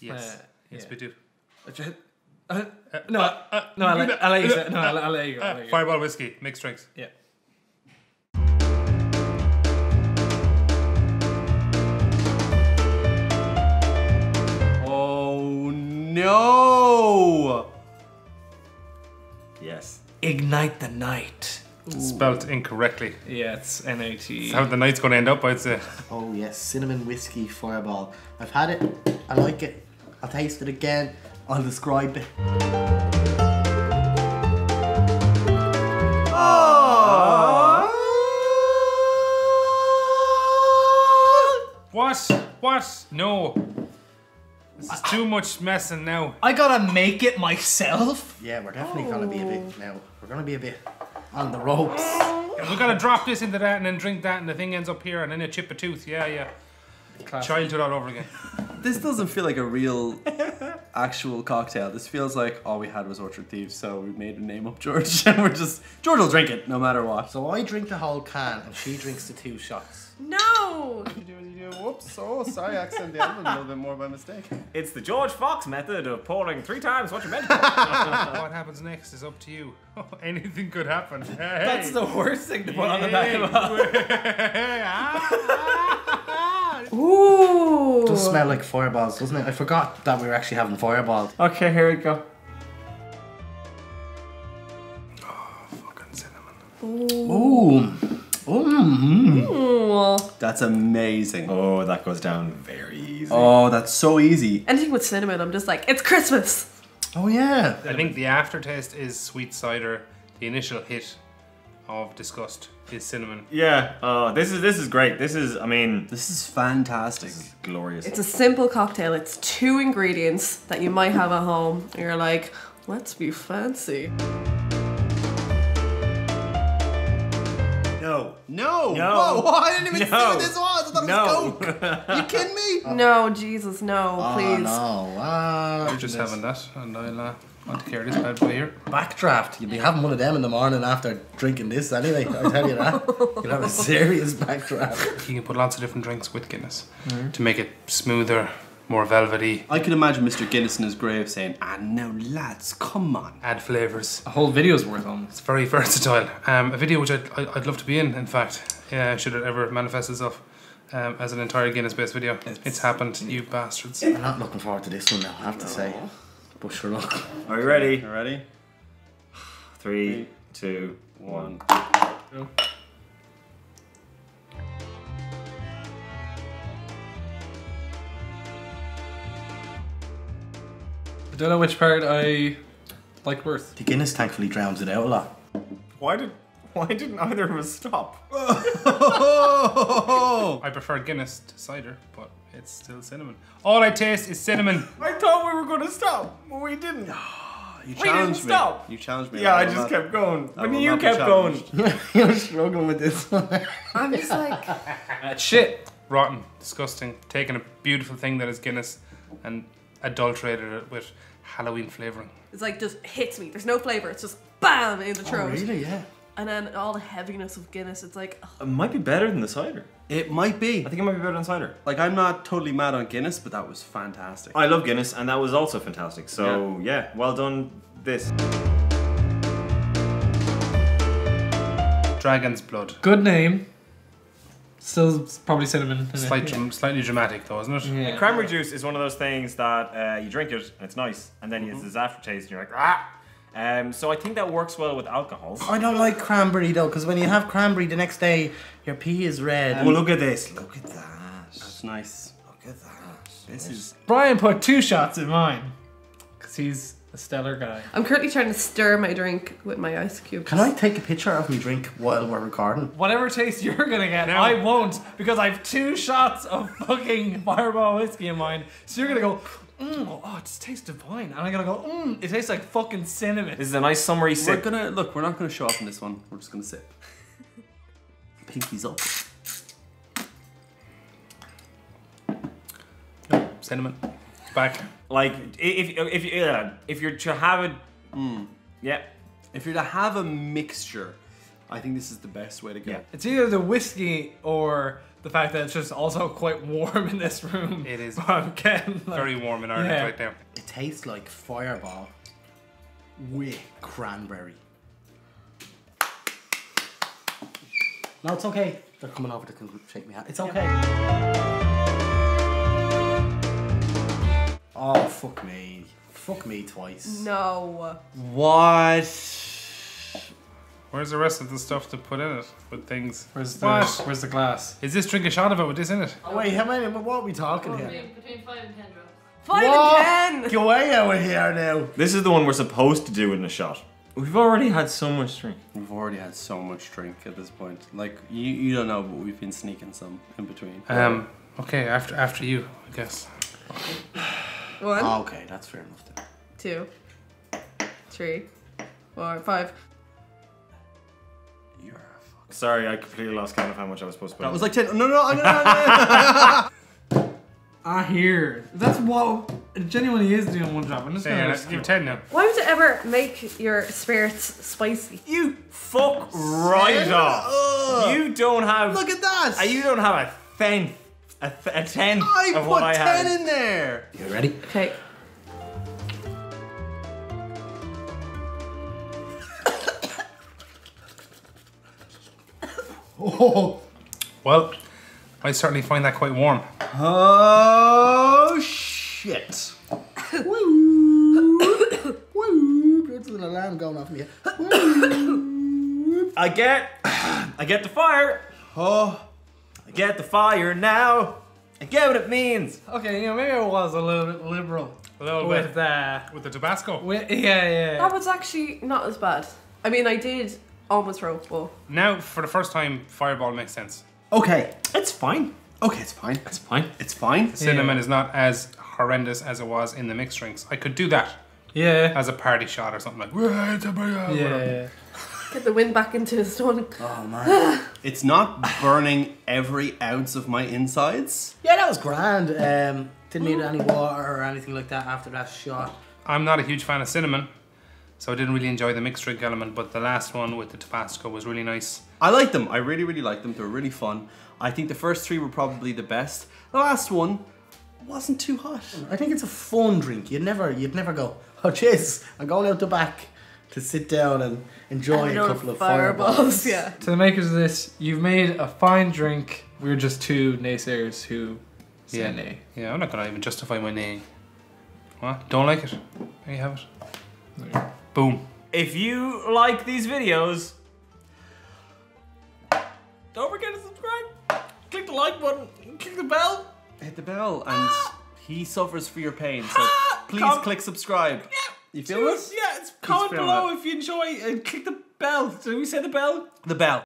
Yes. Uh, yes, yeah. we do. Uh, no, no, I'll let, I'll let you say. No, I'll, I'll let you go. I'll let you go. Fireball whiskey, mixed drinks. Yeah. Oh no! Yes. Ignite the night. Spelt incorrectly. Yeah, it's N A T. How the night's going to end up, I'd say. Oh yes, cinnamon whiskey fireball. I've had it. I like it. I'll taste it again. I'll describe it. What? What? No. This is too much messing now. I gotta make it myself. Yeah, we're definitely gonna be a bit oh. now. We're gonna be a bit on the ropes. We gotta drop this into that and then drink that, and the thing ends up here, and then you chip a tooth. Yeah, yeah. Childhood all over again. This doesn't feel like a real, actual cocktail. This feels like all we had was Orchard Thieves, so we made a name up George, and we're just George will drink it no matter what. So I drink the whole can and she drinks the two shots. No! You do, you do. Whoops! Oh, sorry, I accidentally added a little bit more by mistake. It's the George Fox method of pouring three times what you meant to. what happens next is up to you. Anything could happen. Hey, That's the worst thing to put on the back of a Ooh! Does smell like fireballs, doesn't it? I forgot that we were actually having fireballs. Okay, here we go. Oh, fucking cinnamon. Ooh. Ooh. Ooh. That's amazing. oh, that goes down very easy. Oh, that's so easy. Anything with cinnamon, I'm just like, it's Christmas! Oh yeah. I think the aftertaste is sweet cider. The initial hit of disgust is cinnamon. Yeah. Oh, this is this is great. This is, I mean, This is fantastic. This is glorious. It's a simple cocktail. It's two ingredients that you might have at home. You're like, let's be fancy. No. No. No. Whoa, I didn't even see what this was. I thought No. it was Coke. you kidding me? No, Jesus, no, please. Oh please. no. Ah. You're just having that, and I'll uh, want to carry this bad boy here. Backdraft. You'll be having one of them in the morning after drinking this anyway. I tell you that. You'll have a serious backdraft. You can put lots of different drinks with Guinness to make it smoother, more velvety, I can imagine Mr. Guinness in his grave saying, "Ah, now lads, come on." add flavors. A whole video's worth almost. It's very versatile. Um, a video which I'd, I- I'd love to be in, in fact, yeah, should it ever manifest itself um, as an entire Guinness-based video. It's, happened, you bastards. I'm not looking forward to this one now, I have to say. But sure look. Are you ready? Are You ready? Three, two, one. I don't know which part I like worse. The Guinness thankfully drowns it out a lot. Why did why didn't either of us stop? I prefer Guinness to cider, but it's still cinnamon. All I taste is cinnamon. I thought we were gonna stop, but we didn't. Ah, you didn't challenged me. stop. You challenged me. Yeah, I will just not- kept going. I But will you kept going. You're struggling with this one. I'm just like, Shit. Rotten, disgusting. Taking a beautiful thing that is Guinness and adulterated it with Halloween flavouring. it's like just hits me. There's no flavor. It's just bam in the throat. Oh, throat. really? Yeah. And then all the heaviness of Guinness. It's like, ugh. It might be better than the cider. It might be. I think it might be better than cider. Like I'm not totally mad on Guinness, but that was fantastic. I love Guinness, and that was also fantastic. So yeah, well done. This. Dragon's blood. Good name. Still probably cinnamon. Slight, dram- slightly dramatic though, isn't it? Yeah. Cranberry juice is one of those things that uh, you drink it and it's nice, and then it's this aftertaste, and you're like ah. Um, so I think that works well with alcohol. I don't like cranberry though, because when you have cranberry the next day, your pee is red. well, look at this. Look at that. That's nice. Look at that. This is Brian put two shots in mine. Because he's a stellar guy. I'm currently trying to stir my drink with my ice cubes. Can I take a picture of me drink while we're recording? Whatever taste you're gonna get, Now- I won't because I have two shots of fucking Fireball whiskey in mine. So you're gonna go, mm, oh, it just tastes divine, and I'm gonna go, mm, it tastes like fucking cinnamon. This is a nice summery sip. We're gonna look. We're not gonna show off in this one. We're just gonna sip. Pinkies up. Cinnamon. Back. Like if if if, uh, if you're to have it, yeah, If you're to have a mixture, I think this is the best way to go. Yeah. It's either the whiskey or the fact that it's just also quite warm in this room. It is But I'm getting like, very warm in Ireland Yeah. right now. It tastes like fireball with cranberry. No, it's okay. They're coming over to con- shake me out. It's okay. Oh, fuck me. Fuck me twice. No. What? Where's the rest of the stuff to put in it with things? Where's the What? Where's the glass? Is this drink a shot of it with this in it? Oh, wait, how many? What are we talking here? Between, between five and ten drops. Five What? and ten. Get away out of here now. This is the one we're supposed to do in a shot. We've already had so much drink. We've already had so much drink at this point. Like you, you don't know, but we've been sneaking some in between. Um. Okay. After after you, I guess. One, Oh, okay, that's fair enough then. two, three, four, five. You're a fuck. Sorry, I completely lost count of how much I was supposed to put. That in. was like ten. No, no, I'm gonna. I hear. That's what it genuinely is doing one drop. I'm just Yeah, gonna yeah, give ten now. Why would you ever make your spirits spicy? You fuck right off. You don't have. Look at that. uh, you don't have a tenth, a, th- a tenth I of put what I ten had. in there. You ready? Okay. Oh, Well, I certainly find that quite warm. Oh shit. Woo! Woo! An alarm going off me. I get, I get the fire. Oh. I get the fire now. I get what it means. Okay, you know maybe I was a little bit liberal A little with bit uh, with the Tabasco. with yeah yeah. That was actually not as bad. I mean, I did almost throw, but Now, for the first time, Fireball makes sense. Okay. It's fine. Okay, it's fine. It's fine. It's fine. Cinnamon is not as horrendous as it was in the mixed drinks. I could do that yeah. as a party shot or something like. Yeah. Get the wind back into his stomach. Oh man. It's not burning every ounce of my insides. Yeah, that was grand. Um, didn't need any water or anything like that after that shot. I'm not a huge fan of cinnamon, so I didn't really enjoy the mixed drink element. But the last one with the Tabasco was really nice. I like them. I really, really like them. They were really fun. I think the first three were probably the best. The last one wasn't too hot. I think it's a fun drink. You'd never, you'd never go. Oh jeez, I'm going out the back to sit down and enjoy a couple of fireballs. yeah. To the makers of this, you've made a fine drink. We're just two naysayers who say Yeah. nay. Yeah, I'm not gonna even justify my name. What? Don't like it? There you have it. Boom. If you like these videos, don't forget to subscribe. Click the like button. Click the bell. Hit the bell, and ah! he suffers for your pain. So ah! please Come- click subscribe. You feel Choose- this? Yeah, it's comment below if you enjoy and click the bell. Did we say the bell? The bell.